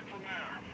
back from there.